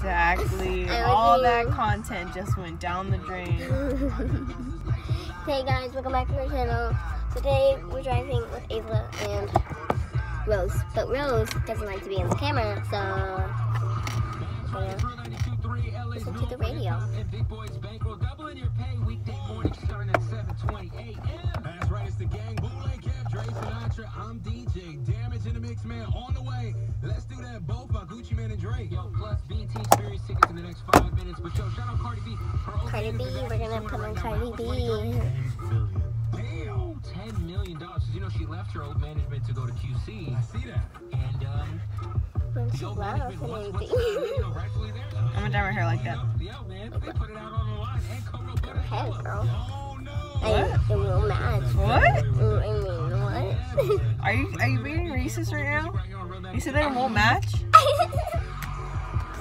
Exactly. All that content just went down the drain. hey guys, welcome back to my channel. Today we're driving with Ava and Rose, but Rose doesn't like to be in the camera, so we're gonna listen to the radio. And Big Boys Bankroll doubling your pay weekday morning starting at 7:20 a.m. That's right, it's the gang. Bootleg Kev, Dre Sinatra. I'm DJ. Damage mix, man. On the way. Let's do that both by Gucci Mane and Dre. Yo, plus BT experience tickets in the next five minutes. But yo, shout out Cardi B. Her own Cardi B, we're gonna put on Cardi B. Damn, ten million dollars. You know she left her old management to go to QC. I see that. And um, When she the old left management and wants what's everything. you know, rightfully theirs. I'm gonna dye my hair like that. Yeah, man. They put it out on the line. And co-wrote better. Hey, girl. Oh no. I, it will match. What? Mm, I mean, what? Are you are you being racist right now? You said that it won't match?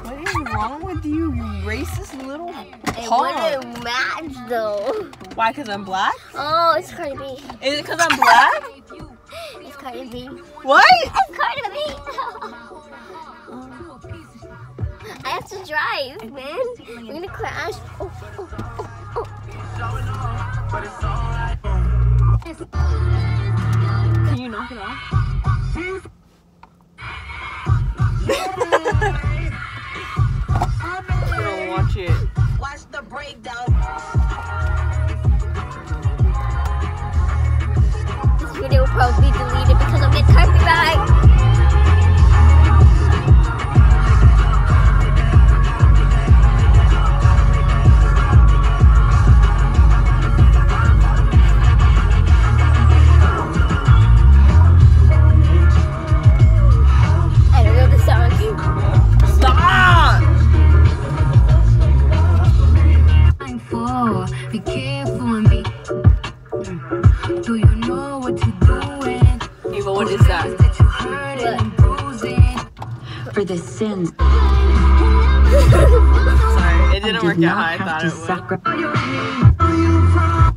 What is wrong with you, you racist little it punk? wouldn't match though. Why? Cause I'm black? Oh, it's Cardi B. Is it cause I'm black? It's Cardi B. What? It's Cardi B. I have to drive, man. I'm gonna crash. Oh, oh, oh, oh. Can you knock it off? Watch it. Watch the breakdown. Is that? That you hurt and bruising. For the sins Sorry, it didn't I work out how I thought to it would.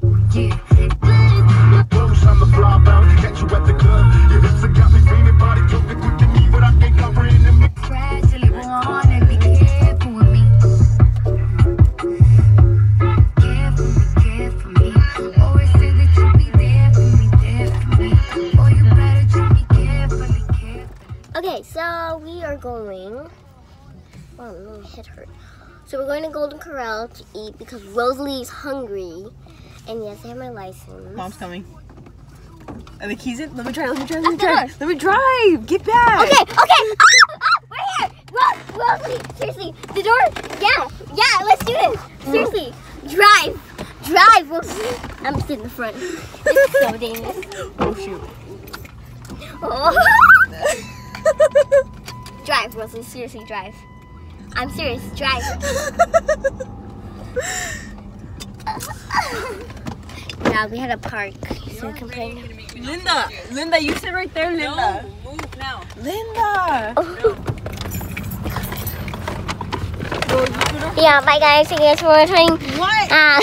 Okay, so we are going. Oh, my head hurt. So we're going to Golden Corral to eat because Rosalie's hungry. And yes, I have my license. Mom's coming. Are the keys in? Let me try, let me try, let me try. Let me drive! Get back! Okay, okay. Ah, ah, we're here. Ros- Rosalie, seriously, the door. Yeah, yeah. Let's do this. Seriously, drive, drive. Rosalie. I'm sitting in the front. It's so dangerous. Oh shoot. Oh. drive, Rosalie. Seriously, drive. I'm serious. Drive. yeah, we had a park, so we can play. Linda! Linda, you sit right there, Linda. Move now. Linda! Yeah, bye guys. See you guys for watching. What? Uh,